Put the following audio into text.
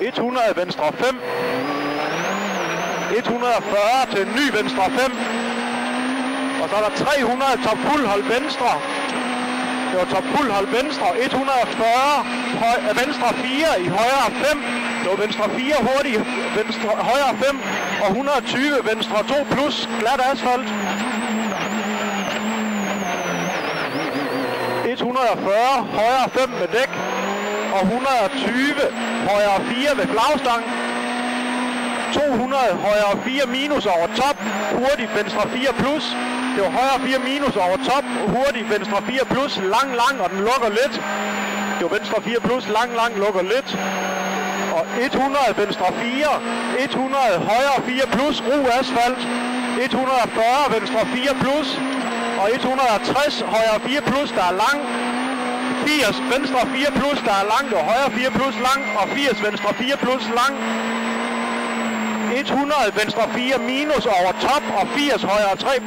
100 venstre 5. 140 til ny venstre 5. Og så er der 300 top fuld hold venstre. Det var top fuld hold venstre. 140 høj, øh, venstre 4 i højre 5. Det var venstre 4 hurtigt, venstre, højre 5. Og 120 venstre 2 plus glat asfalt. 140 højre 5 med dæk. Og 120 højre 4 ved flagstangen. 200 højre 4 minus over top. Hurtigt venstre 4 plus. Det var højre 4 minus over top. Hurtigt venstre 4 plus. Lang, lang, og den lukker lidt. Det var venstre 4 plus. Lang, lang, lukker lidt. Og 100 venstre 4. 100 højre 4 plus. Ro asfalt. 140 venstre 4 plus. Og 160 højre 4 plus, der er lang. 80 venstre 4 plus, der er langt, og højre 4 plus lang, og 80 venstre 4 plus lang. 100 venstre 4 minus over top, og 80 højre 3